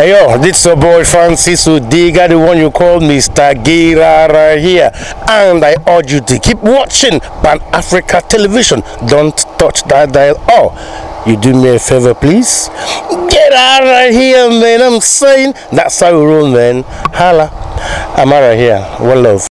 Hey yo, this your boy Francis Odega, the one you call Mr. Girara here. And I urge you to keep watching Pan Africa Television. Don't touch that dial. Oh, you do me a favor, please? Get out of here, man. I'm saying that's how we roll, man. Hala. I'm out of here. One love.